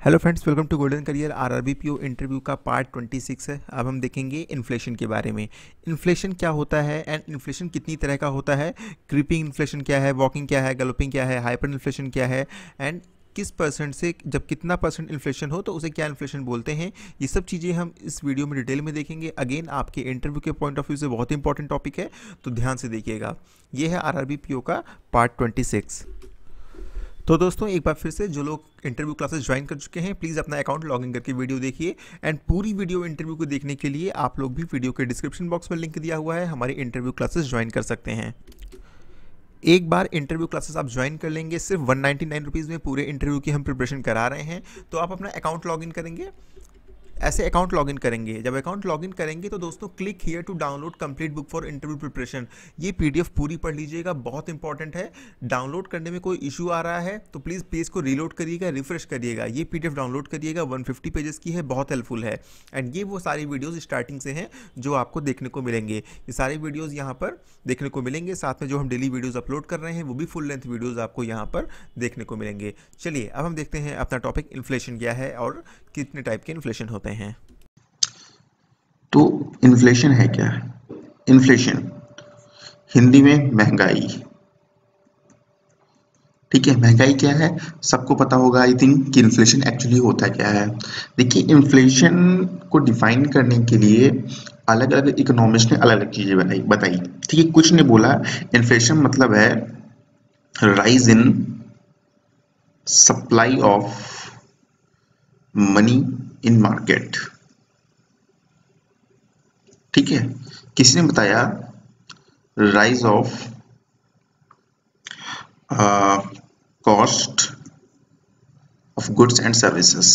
Hello friends welcome to golden career R R B P O interview का part 26 है। अब हम देखेंगे इन्फ्लेशन के बारे में। इन्फ्लेशन क्या होता है एंड इन्फ्लेशन कितनी तरह का होता है? क्रीपिंग इन्फ्लेशन क्या है? वॉकिंग क्या है? गलोपिंग क्या है? हाइपर इन्फ्लेशन क्या है? एंड किस परसेंट से जब कितना परसेंट इन्फ्लेशन हो तो उसे क्या इन्फ्लेशन बोलते हैं? ये सब चीज़ें हम इस वीडियो में डिटेल में देखेंगे। अगेन आपके इंटरव्यू के पॉइंट ऑफ़ व्यू से बहुत इंपॉर्टेंट टॉपिक है तो ध्यान से देखिएगा। ये है R R B P O का पार्ट ट्वेंटी सिक्स तो दोस्तों, एक बार फिर से जो लोग इंटरव्यू क्लासेस ज्वाइन कर चुके हैं प्लीज़ अपना अकाउंट लॉग इन करके वीडियो देखिए एंड पूरी वीडियो इंटरव्यू को देखने के लिए आप लोग भी वीडियो के डिस्क्रिप्शन बॉक्स में लिंक दिया हुआ है, हमारे इंटरव्यू क्लासेस ज्वाइन कर सकते हैं। एक बार इंटरव्यू क्लासेस आप ज्वाइन कर लेंगे, सिर्फ़ वन नाइन्टी में पूरे इंटरव्यू की हम प्रिपरेशन करा रहे हैं तो आप अपना अकाउंट लॉग इन करेंगे। ऐसे अकाउंट लॉगिन करेंगे। जब अकाउंट लॉगिन करेंगे तो दोस्तों click here to download complete book for interview preparation ये पीडीएफ पूरी पढ़ लीजिएगा, बहुत इंपॉर्टेंट है। डाउनलोड करने में कोई इशू आ रहा है तो प्लीज़ पेज को रीलोड करिएगा रिफ्रेश करिएगा। ये पीडीएफ डाउनलोड करिएगा 150 पेजेस की है, बहुत हेल्पफुल है। एंड ये वो सारी वीडियोज़ स्टार्टिंग से हैं, जो आपको देखने को मिलेंगे। ये सारे वीडियोज़ यहाँ पर देखने को मिलेंगे। साथ में जो हम डेली वीडियोज़ अपलोड कर रहे हैं, वो भी फुल लेंथ वीडियोज़ आपको यहाँ पर देखने को मिलेंगे। चलिए, अब हम देखते हैं अपना टॉपिक इन्फ्लेशन क्या है और कितने टाइप के इन्फ्लेशन होते हैं। तो इन्फ्लेशन है क्या? इन्फ्लेशन हिंदी में महँगाई। ठीक है, महँगाई क्या है? सबको पता होगा आई थिंक कि इन्फ्लेशन एक्चुअली होता क्या है। देखिए इन्फ्लेशन को डिफाइन करने के लिए अलग अलग इकोनॉमिस्ट ने अलग अलग चीज़ें बनाई बताई। ठीक है, कुछ ने बोला इन्फ्लेशन मतलब है rise in supply of money in market ठीक है? किसी ने बताया rise of cost of goods and services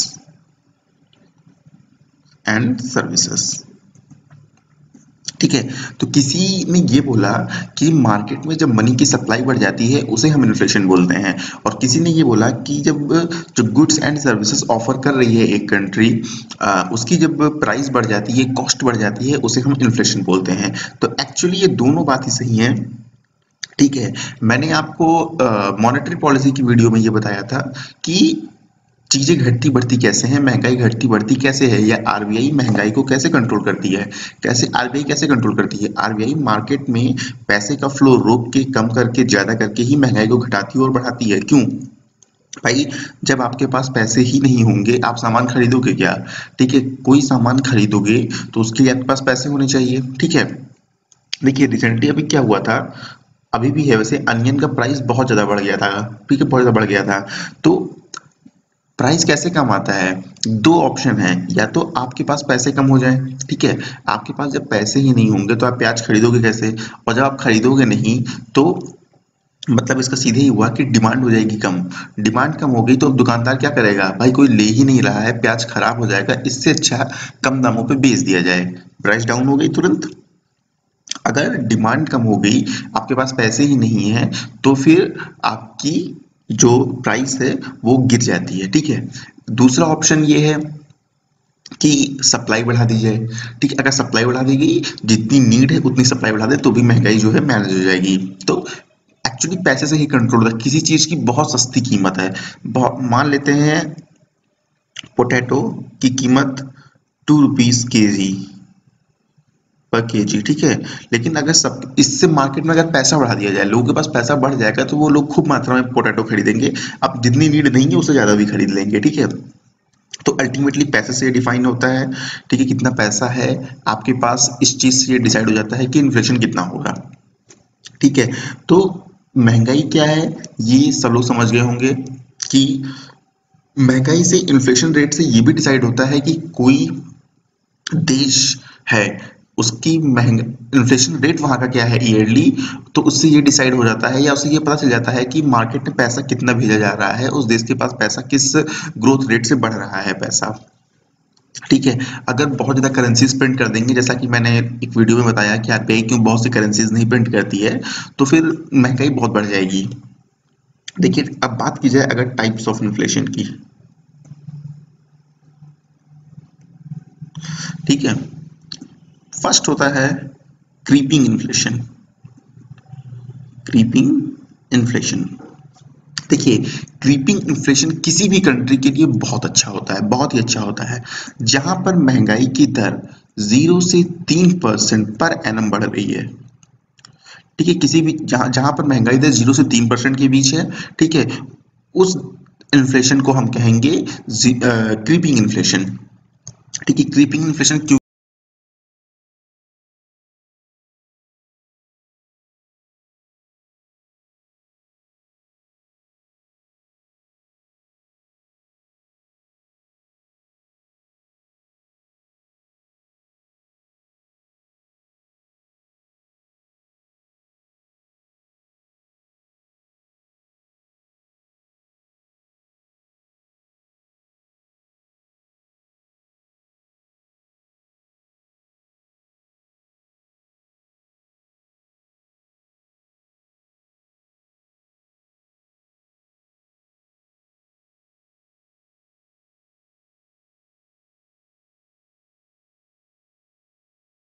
and services ठीक है? तो किसी ने ये बोला कि मार्केट में जब मनी की सप्लाई बढ़ जाती है, उसे हम इन्फ्लेशन बोलते हैं। और किसी ने ये बोला कि जब जो गुड्स एंड सर्विसेज़ ऑफ़र कर रही है एक कंट्री उसकी जब प्राइस बढ़ जाती है कॉस्ट बढ़ जाती है, उसे हम इन्फ्लेशन बोलते हैं। तो एक्चुअली ये दोनों बात ही सही है। ठीक है? मैंने आपको मॉनेटरी पॉलिसी की वीडियो में ये बताया था कि चीज़ें घटती बढ़ती कैसे हैं, महँगाई घटती बढ़ती कैसे है, या आरबीआई महँगाई को कैसे कंट्रोल करती है? कैसे आरबीआई कैसे कंट्रोल करती है? आरबीआई मार्केट में पैसे का फ्लो रोक के, कम करके, ज़्यादा करके ही महँगाई को घटाती और बढ़ाती है। क्यों? भाई, जब आपके पास पैसे ही नहीं होंगे, आप सामान खरीदोगे क्या? ठीक है, कोई सामान खरीदोगे तो उसके लिए आपके पास पैसे होने चाहिए, ठीक है? देखिए रिसेंटली अभी क्या हुआ था? अभी भी है, वैसे अनियन का प्राइस बहुत ज़्यादा बढ़ गया था, ठीक है, बहुत ज़्यादा बढ़ गया था। तो प्राइस कैसे कम आता है? दो ऑप्शन है। या तो आपके पास पैसे कम हो जाए, ठीक है? आपके पास जब पैसे ही नहीं होंगे तो आप प्याज खरीदोगे कैसे? और जब आप खरीदोगे नहीं तो मतलब इसका सीधे ही हुआ कि डिमांड हो जाएगी कम। डिमांड कम हो गई तो दुकानदार क्या करेगा? भाई, कोई ले ही नहीं रहा है, प्याज खराब हो जाएगा, इससे अच्छा कम दामों पे बेच दिया जाए। प्राइस डाउन हो गई तुरंत। अगर डिमांड कम हो गई, आपके पास पैसे ही नहीं है तो फिर आपकी जो प्राइस है, वो गिर जाती है, ठीक है? दूसरा ऑप्शन ये है कि सप्लाई बढ़ा दी जाए, ठीक है? अगर सप्लाई बढ़ा दी गई, जितनी नीड है, उतनी सप्लाई बढ़ा दे तो भी महँगाई जो है मैनेज हो जाएगी। तो एक्चुअली पैसे से ही कंट्रोल होता है। किसी चीज़ की बहुत सस्ती कीमत है। मान लेते हैं पोटैटो की कीमत टू रुपीज़ के जी पर के ठीक है? लेकिन अगर सब, इससे मार्केट में अगर पैसा बढ़ा दिया जाए, लोगों के पास पैसा बढ़ जाएगा तो वो लोग खूब मात्रा में पोटैटो खरीदेंगे। अब जितनी नीड नहीं है उससे ज़्यादा भी खरीद लेंगे, ठीक है? तो अल्टीमेटली पैसे से डिफाइन होता है, ठीक है, कितना पैसा है, आपके पास इस चीज़ से डिसाइड हो जाता है कि इन्फ्लेशन कितना होगा, ठीक है? तो महँगाई क्या है, ये सब लोग समझ गए होंगे कि महँगाई से इन्फ्लेशन रेट से ये भी डिसाइड होता है कि कोई देश है उसकी महँगा इन्फ्लेशन रेट वहाँ का क्या है ईयरली तो उससे ये डिसाइड हो जाता है या उससे ये पता चल जाता है कि मार्केट में पैसा कितना भेजा जा रहा है, उस देश के पास पैसा किस ग्रोथ रेट से बढ़ रहा है पैसा? ठीक है, अगर बहुत ज़्यादा करेंसीज प्रिंट कर देंगे, जैसा कि मैंने एक वीडियो में बताया कि आरबीआई क्यों बहुत सी करेंसीज नहीं प्रिंट करती है तो फिर महँगाई बहुत बढ़ जाएगी। देखिए, अब बात की जाए अगर टाइप्स ऑफ़ इन्फ्लेशन की। ठीक है फ़र्स्ट होता है क्रीपिंग इन्फ्लेशन क्रीपिंग इन्फ्लेशन देखिए क्रीपिंग इन्फ्लेशन किसी भी कंट्री के लिए बहुत अच्छा होता है, बहुत ही अच्छा होता है। जहाँ पर महँगाई की दर ज़ीरो से तीन परसेंट पर एनम बढ़ रही है। ठीक है, किसी भी जहाँ जहाँ पर महँगाई दर ज़ीरो से तीन परसेंट के बीच है, ठीक है, उस इन्फ्लेशन को हम कहेंगे क्रीपिंग इन्फ्लेशन ठीक है क्रीपिंग इन्फ्लेशन क्यों